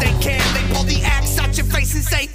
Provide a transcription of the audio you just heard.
they can. They pull the axe out your face and say,